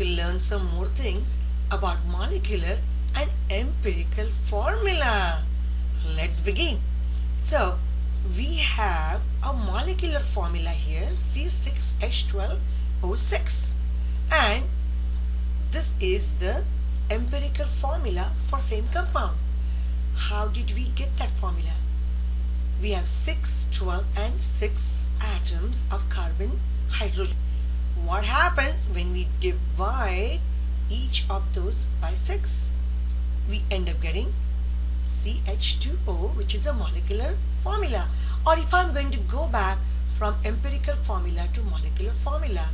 to learn some more things about molecular and empirical formula. Let's begin. So, we have a molecular formula here C6H12O6 and this is the empirical formula for same compound. How did we get that formula? We have 6, 12 and 6 atoms of carbon, hydrogen. What happens when we divide each of those by 6? We end up getting CH2O which is a molecular formula. Or if I'm going to go back from empirical formula to molecular formula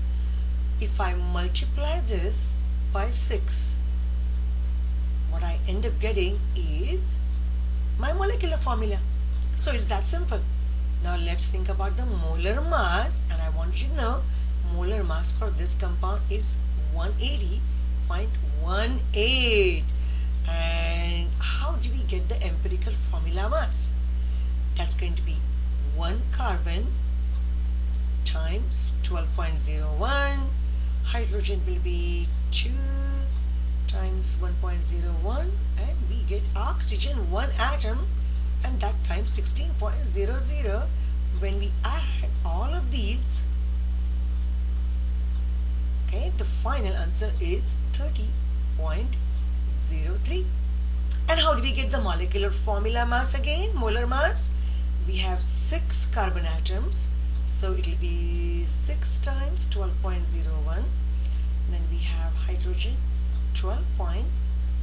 if I multiply this by 6 what I end up getting is my molecular formula. So it's that simple. Now let's think about the molar mass and I want you to know molar mass for this compound is 180.18 and how do we get the empirical formula mass? That's going to be 1 carbon times 12.01 hydrogen will be 2 times 1.01 and we get oxygen 1 atom and that times 16.00 when we add all of these the final answer is 30.03 and how do we get the molecular formula mass again molar mass? We have 6 carbon atoms so it will be 6 times 12.01 then we have hydrogen 12 point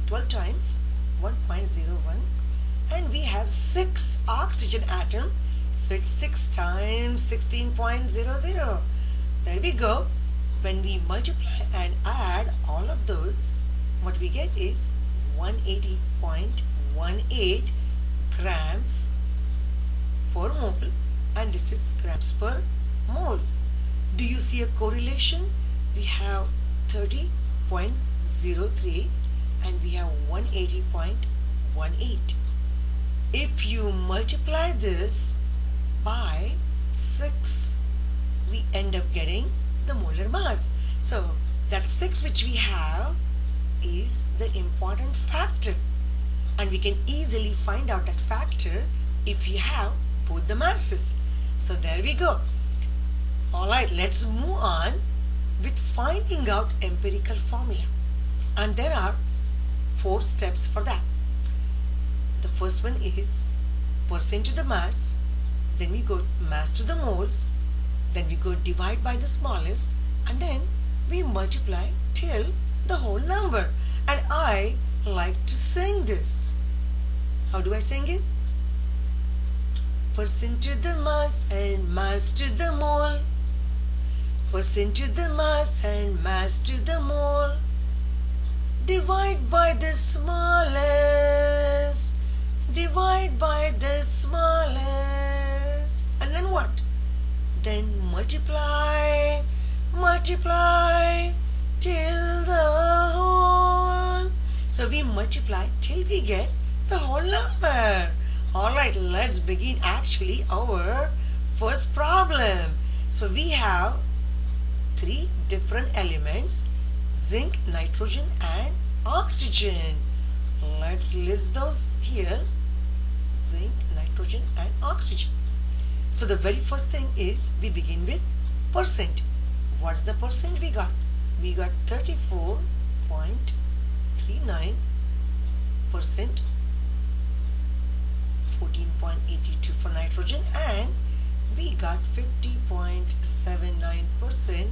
12 times 1.01 and we have 6 oxygen atom so it's 6 times 16.00 there we go when we multiply and add all of those what we get is 180.18 grams per mole and this is grams per mole. Do you see a correlation? We have 30.03 and we have 180.18 if you multiply this by 6 we end up getting the molar mass. So that 6 which we have is the important factor. And we can easily find out that factor if we have both the masses. So there we go. Alright let's move on with finding out empirical formula. And there are four steps for that. The first one is percent to the mass then we go mass to the moles then we go divide by the smallest and then we multiply till the whole number. And I like to sing this. How do I sing it? Person to the mass and mass to the mole. Person to the mass and mass to the mole. Divide by the smallest. Divide by the smallest. And then what then multiply multiply till the whole. So we multiply till we get the whole number. Alright let's begin actually our first problem. So we have three different elements zinc nitrogen and oxygen. Let's list those here. Zinc nitrogen and oxygen so the very first thing is we begin with percent. What's the percent we got? We got 34.39 percent 14.82 for nitrogen and we got 50.79 percent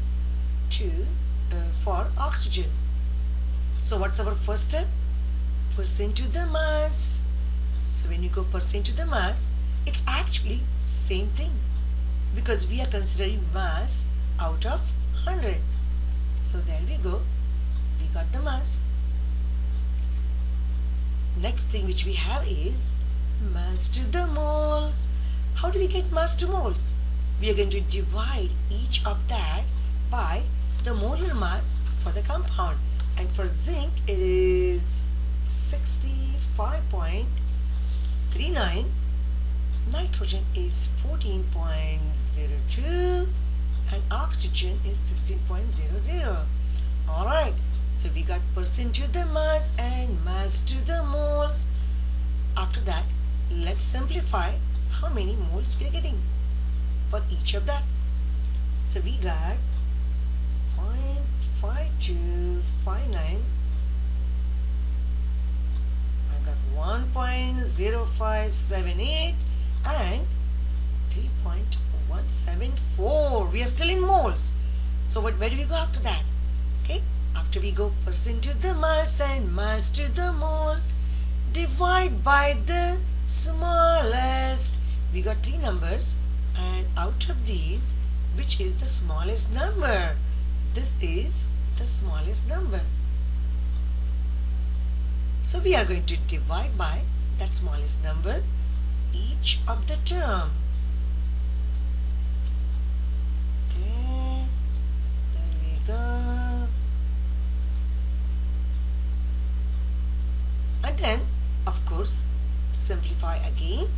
to uh, for oxygen. So what's our first step? Percent to the mass. So when you go percent to the mass it's actually same thing because we are considering mass out of 100 so there we go. We got the mass. Next thing which we have is mass to the moles. How do we get mass to moles? We are going to divide each of that by the molar mass for the compound. And for zinc it is 65.39 nitrogen is 14.02 and oxygen is 16.00 Alright, so we got percent to the mass and mass to the moles. After that, let's simplify how many moles we are getting for each of that. So we got 0.5259 I got 1.0578 and 3.174 we are still in moles so what where do we go after that? Okay after we go percent to the mass and mass to the mole divide by the smallest. We got three numbers. And out of these which is the smallest number? This is the smallest number. So we are going to divide by that smallest number each of the term. Okay there we go. And then of course simplify again.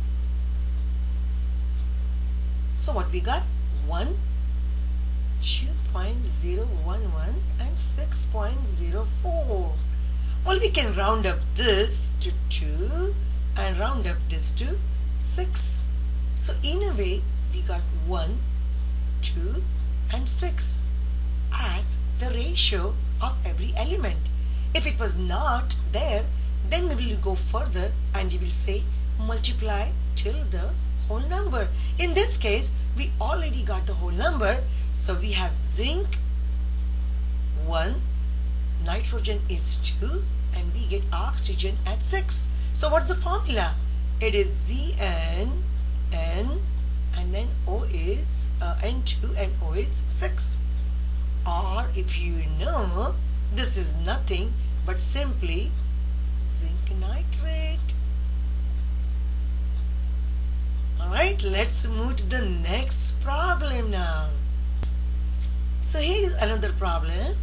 So what we got? 1 2.011 and 6.04 well we can round up this to 2 and round up this to 6 so in a way we got 1 2 and 6 as the ratio of every element if it was not there then we will go further and you will say multiply till the whole number. In this case, we already got the whole number. So we have zinc 1, nitrogen is 2, and we get oxygen at 6. So what's the formula? It is Zn, N, and then O is uh, N2 and O is 6. Or if you know, this is nothing but simply zinc nitrate. Alright, let's move to the next problem now. So here is another problem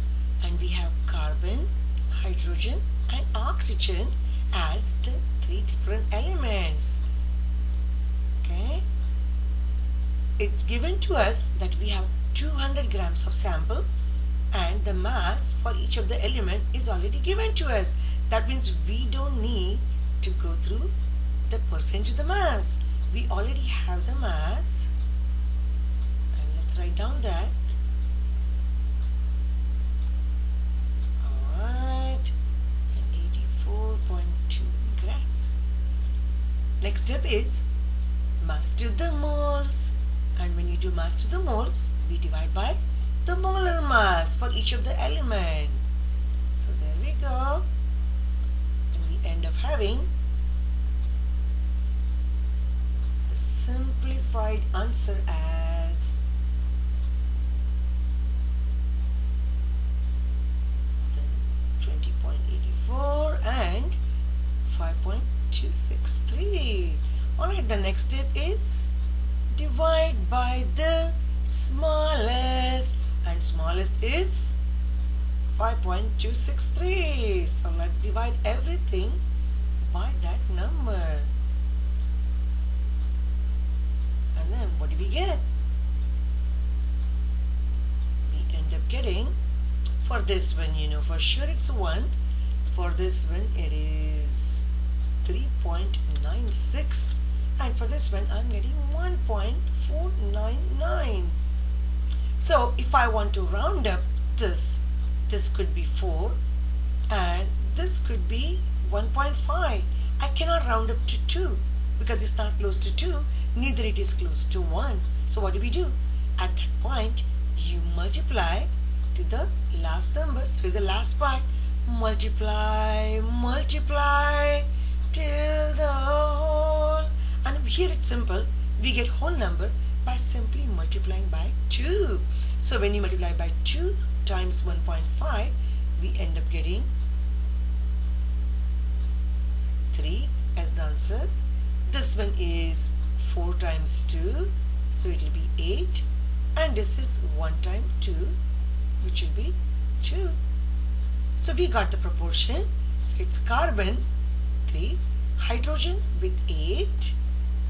and we have carbon, hydrogen and oxygen as the three different elements. Okay. It's given to us that we have 200 grams of sample and the mass for each of the element is already given to us. That means we don't need to go through the percent to the mass we already have the mass and let's write down that alright 84.2 grams next step is master the moles. And when you do master the moles we divide by the molar mass for each of the element. So there we go. And we end up having the simplified answer as twenty point eighty four and five point two six three. Alright, the next step is divide by the smallest. And smallest is 5.263 so let's divide everything by that number. And then what do we get? We end up getting for this one you know for sure it's 1 for this one it is 3.96 and for this one I'm getting 1.499 so if I want to round up this this could be 4 and this could be 1.5 I cannot round up to 2 because it's not close to 2 neither it is close to 1 so what do we do? At that point you multiply to the last number. So is the last part. Multiply multiply till the whole and here it's simple. We get whole number by simply multiplying by 2 so when you multiply by 2 times 1.5 we end up getting 3 as the answer. This one is 4 times 2 so it will be 8 and this is 1 times 2 which will be 2 so we got the proportion. So it's carbon 3 hydrogen with 8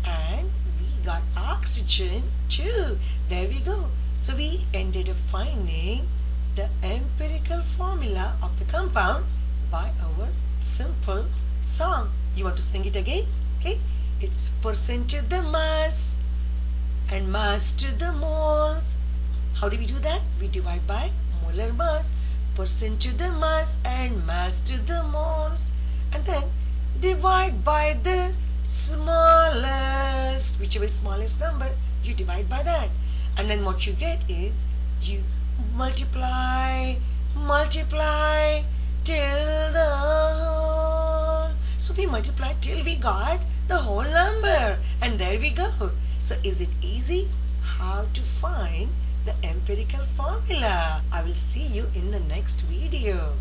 and we got oxygen too. there we go so we ended up finding the empirical formula of the compound by our simple song. You want to sing it again? Okay. It's percent to the mass and mass to the moles. How do we do that? We divide by molar mass, percent to the mass and mass to the moles. And then divide by the smallest, whichever smallest number, you divide by that. And then what you get is you multiply, multiply till the whole. So we multiply till we got the whole number. And there we go. So is it easy? How to find the empirical formula? I will see you in the next video.